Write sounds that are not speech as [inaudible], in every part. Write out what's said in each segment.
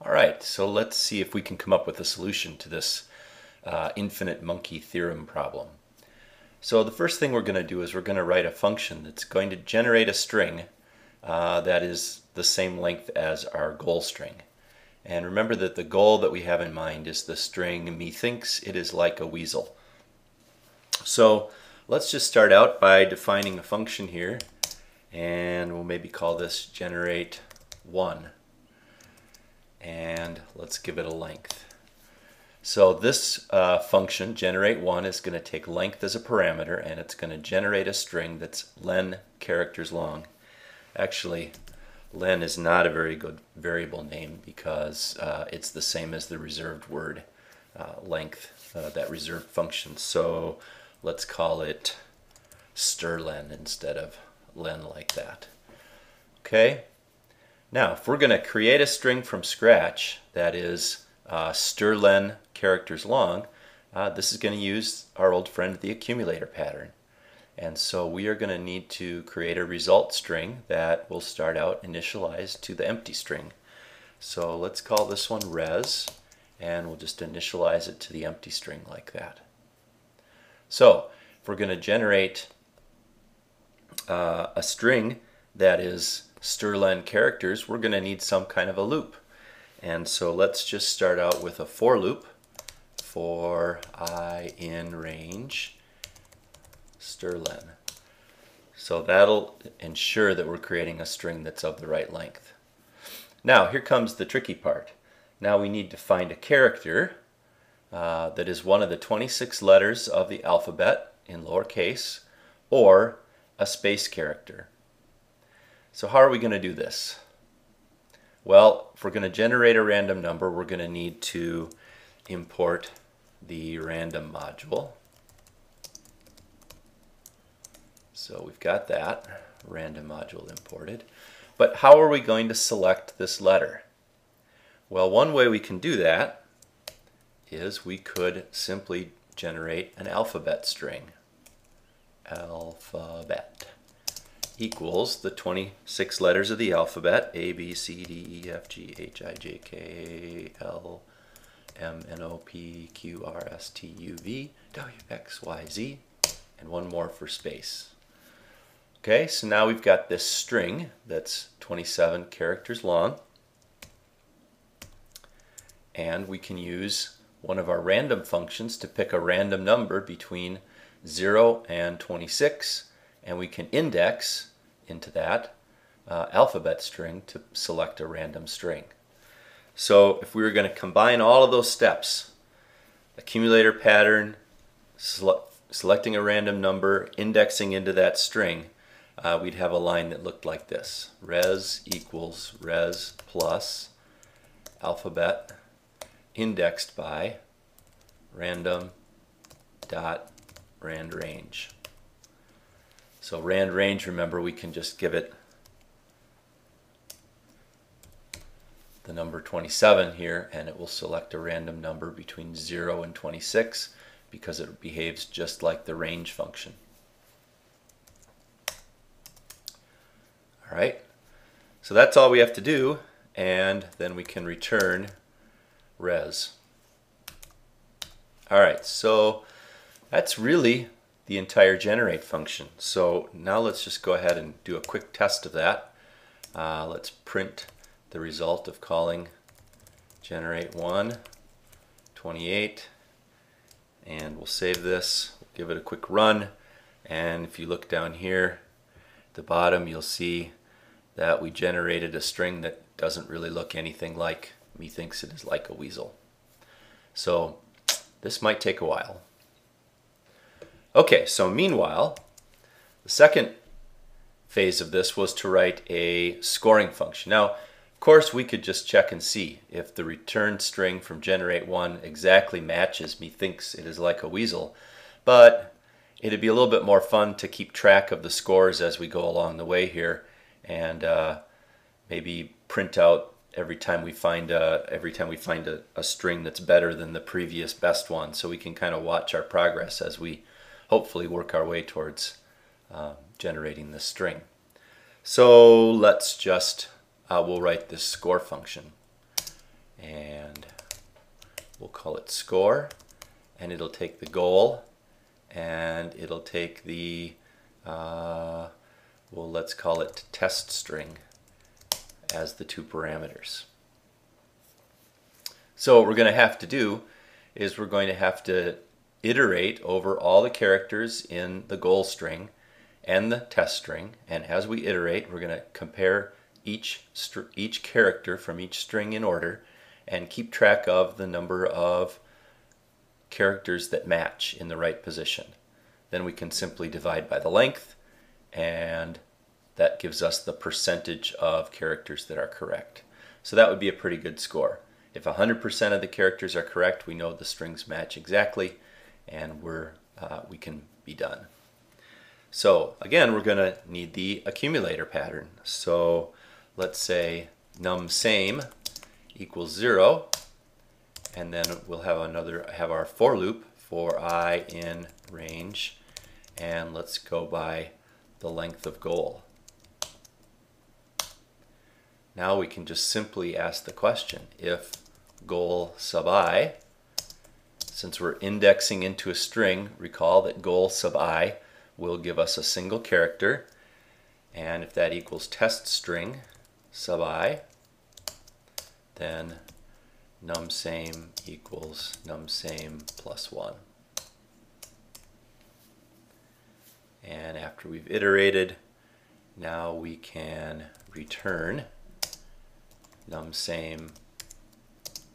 All right, so let's see if we can come up with a solution to this uh, infinite monkey theorem problem. So the first thing we're going to do is we're going to write a function that's going to generate a string uh, that is the same length as our goal string. And remember that the goal that we have in mind is the string methinks it is like a weasel. So let's just start out by defining a function here and we'll maybe call this generate 1 and let's give it a length. So this uh, function, generate one, is going to take length as a parameter and it's going to generate a string that's len characters long. Actually, len is not a very good variable name because uh, it's the same as the reserved word uh, length, uh, that reserved function. So let's call it strlen instead of len like that. Okay, now if we're going to create a string from scratch that is uh, characters long, uh, this is going to use our old friend the accumulator pattern. And so we are going to need to create a result string that will start out initialized to the empty string. So let's call this one res, and we'll just initialize it to the empty string like that. So if we're going to generate uh, a string that is strlen characters, we're going to need some kind of a loop. And so let's just start out with a for loop for i in range strlen. So that'll ensure that we're creating a string that's of the right length. Now here comes the tricky part. Now we need to find a character uh, that is one of the 26 letters of the alphabet in lowercase or a space character. So how are we going to do this? Well, if we're going to generate a random number, we're going to need to import the random module. So we've got that random module imported. But how are we going to select this letter? Well, one way we can do that is we could simply generate an alphabet string. Alphabet equals the 26 letters of the alphabet A, B, C, D, E, F, G, H, I, J, K, L, M, N, O, P, Q, R, S, T, U, V, W, X, Y, Z, and one more for space. Okay, so now we've got this string that's 27 characters long. And we can use one of our random functions to pick a random number between 0 and 26 and we can index into that uh, alphabet string to select a random string. So if we were going to combine all of those steps, accumulator pattern, sele selecting a random number, indexing into that string, uh, we'd have a line that looked like this. Res equals res plus alphabet indexed by random dot rand range. So rand range, remember, we can just give it the number 27 here, and it will select a random number between 0 and 26 because it behaves just like the range function. All right, so that's all we have to do, and then we can return res. All right, so that's really the entire generate function. So now let's just go ahead and do a quick test of that. Uh, let's print the result of calling generate 1, 28, and we'll save this, give it a quick run, and if you look down here at the bottom you'll see that we generated a string that doesn't really look anything like methinks it is like a weasel. So this might take a while. Okay, so meanwhile, the second phase of this was to write a scoring function. Now, of course, we could just check and see if the return string from generate1 exactly matches methinks it is like a weasel, but it'd be a little bit more fun to keep track of the scores as we go along the way here and uh, maybe print out every time we find a, every time we find a, a string that's better than the previous best one so we can kind of watch our progress as we hopefully work our way towards uh, generating the string. So let's just, uh, we'll write this score function. and we'll call it score and it'll take the goal and it'll take the uh, well let's call it test string as the two parameters. So what we're going to have to do is we're going to have to iterate over all the characters in the goal string and the test string and as we iterate we're going to compare each each character from each string in order and keep track of the number of characters that match in the right position. Then we can simply divide by the length and that gives us the percentage of characters that are correct. So that would be a pretty good score. If 100% of the characters are correct, we know the strings match exactly and we're, uh, we can be done. So again, we're going to need the accumulator pattern. So let's say num same equals 0 and then we'll have another have our for loop for i in range and let's go by the length of goal. Now we can just simply ask the question if goal sub i since we're indexing into a string recall that goal sub i will give us a single character and if that equals test string sub i then num same equals num same plus 1. And after we've iterated, now we can return num same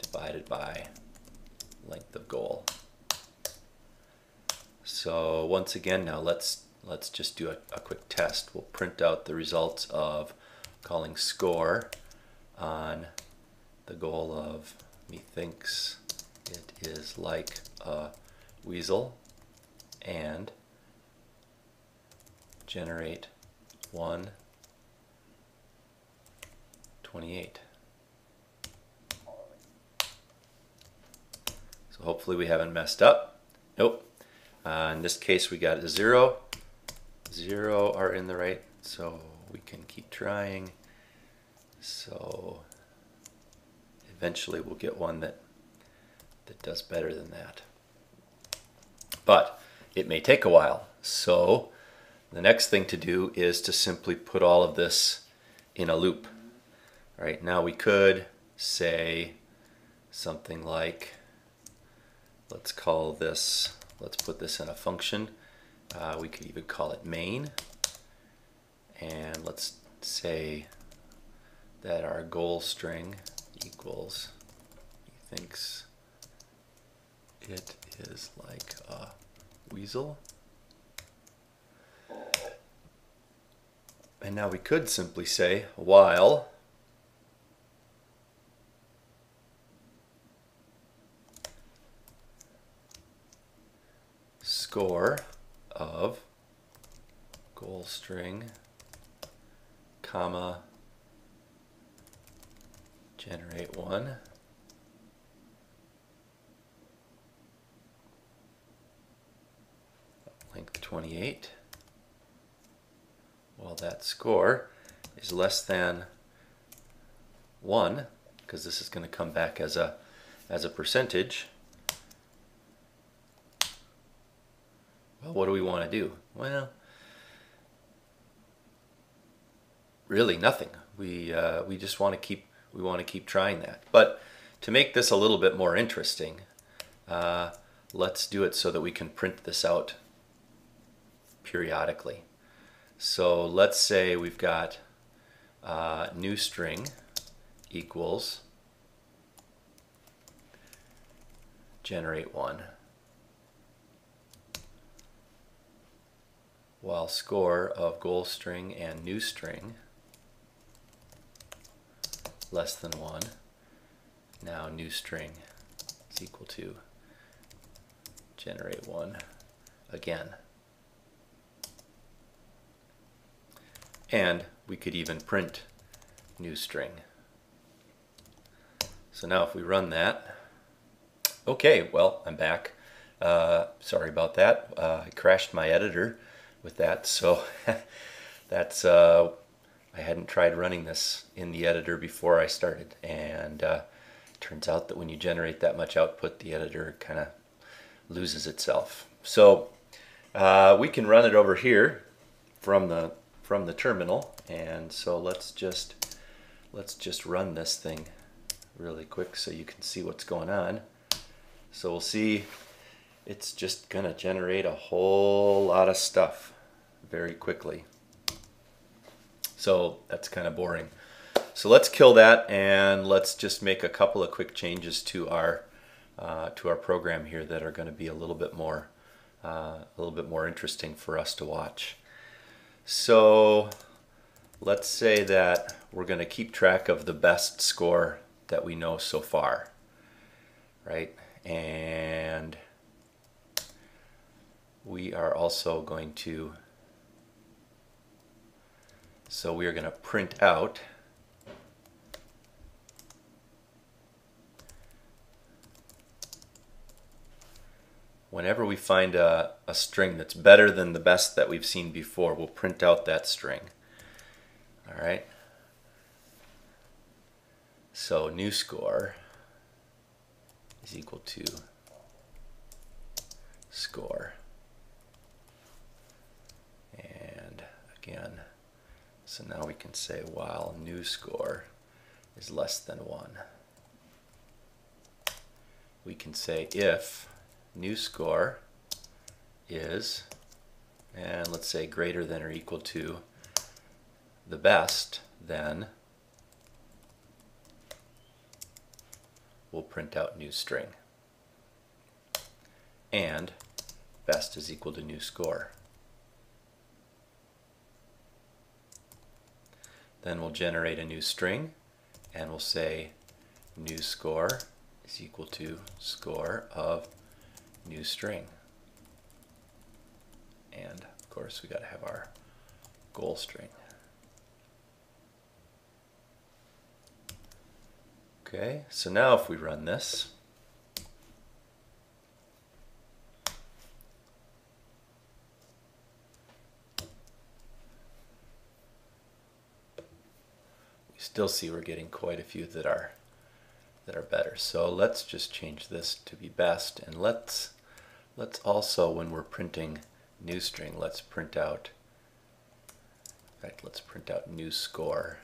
divided by length of goal. So once again now let's let's just do a, a quick test. We'll print out the results of calling score on the goal of methinks it is like a weasel and generate 1 hopefully we haven't messed up nope uh, in this case we got a 0 0 are in the right so we can keep trying so eventually we'll get one that that does better than that. But it may take a while. So the next thing to do is to simply put all of this in a loop. All right, now we could say something like, let's call this, let's put this in a function. Uh, we could even call it main. And let's say that our goal string equals, he thinks it is like a weasel. And now we could simply say while score of goal string comma generate one. Length 28. Well, that score is less than 1, because this is going to come back as a, as a percentage. Well, what do we want to do? Well, really nothing. We, uh, we just want to keep we want to keep trying that. But to make this a little bit more interesting, uh, let's do it so that we can print this out periodically. So let's say we've got uh, new string equals generate one while score of goal string and new string less than 1. Now new string is equal to generate 1 again. And we could even print new string. So now if we run that, okay, well, I'm back. Uh, sorry about that. Uh, I crashed my editor with that, so [laughs] that's uh, I hadn't tried running this in the editor before I started, and uh, turns out that when you generate that much output, the editor kind of loses itself. So uh, we can run it over here from the from the terminal, and so let's just let's just run this thing really quick so you can see what's going on. So we'll see it's just going to generate a whole lot of stuff very quickly. So that's kind of boring. So let's kill that and let's just make a couple of quick changes to our uh, to our program here that are going to be a little bit more uh, a little bit more interesting for us to watch. So let's say that we're going to keep track of the best score that we know so far, right? And we are also going to, so we are going to print out whenever we find a, a string that's better than the best that we've seen before, we'll print out that string. All right. So new score is equal to score. And again, so now we can say while new score is less than 1. We can say if new score is, and let's say greater than or equal to the best, then we'll print out new string. And best is equal to new score. Then we'll generate a new string and we'll say new score is equal to score of new string. And of course we got to have our goal string. Okay, so now if we run this, still see we're getting quite a few that are that are better. So let's just change this to be best and let's let's also when we're printing new string, let's print out in fact let's print out new score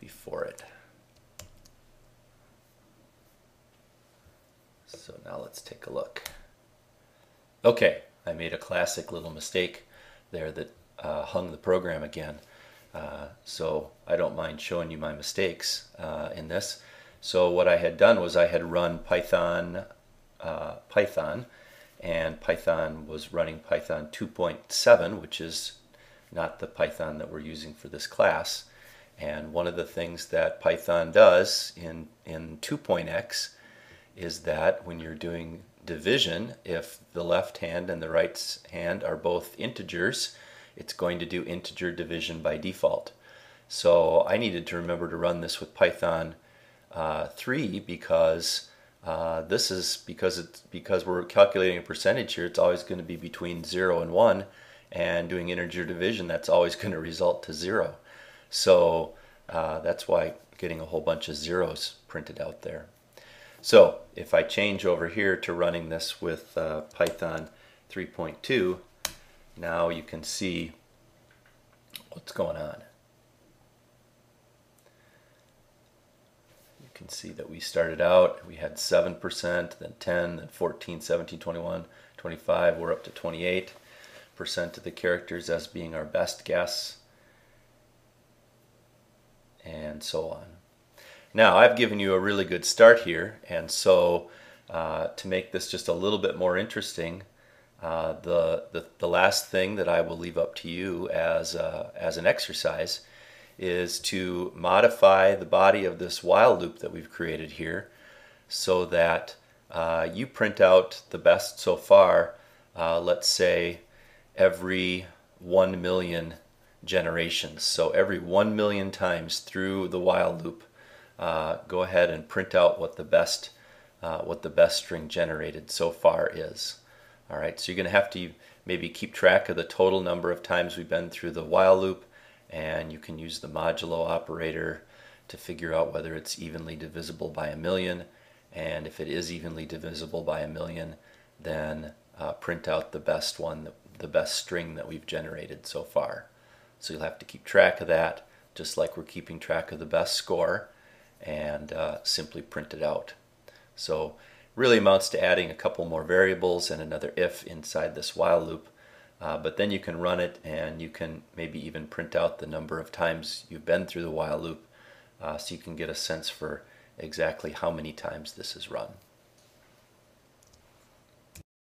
before it. So now let's take a look. Okay, I made a classic little mistake there that uh, hung the program again. Uh, so I don't mind showing you my mistakes uh, in this. So what I had done was I had run Python, uh, Python, and Python was running Python 2.7, which is not the Python that we're using for this class. And one of the things that Python does in, in 2.x is that when you're doing division, if the left hand and the right hand are both integers, it's going to do integer division by default. So I needed to remember to run this with Python uh, 3 because uh, this is because it's because we're calculating a percentage here. It's always going to be between 0 and 1 and doing integer division that's always [laughs] going to result to 0. So uh, that's why getting a whole bunch of zeros printed out there. So if I change over here to running this with uh, Python 3.2 now you can see what's going on. You can see that we started out, we had 7%, then 10, then 14, 17, 21, 25, we're up to 28% of the characters as being our best guess, and so on. Now, I've given you a really good start here, and so uh, to make this just a little bit more interesting, uh, the, the, the last thing that I will leave up to you as, uh, as an exercise is to modify the body of this while loop that we've created here so that uh, you print out the best so far, uh, let's say every 1 million generations. So every 1 million times through the while loop, uh, go ahead and print out what the best what the best string generated so far is. All right, so you're going to have to maybe keep track of the total number of times we've been through the while loop, and you can use the modulo operator to figure out whether it's evenly divisible by a million. And if it is evenly divisible by a million, then uh, print out the best one, the best string that we've generated so far. So you'll have to keep track of that, just like we're keeping track of the best score, and uh, simply print it out. So really amounts to adding a couple more variables and another if inside this while loop. Uh, but then you can run it and you can maybe even print out the number of times you've been through the while loop uh, so you can get a sense for exactly how many times this is run.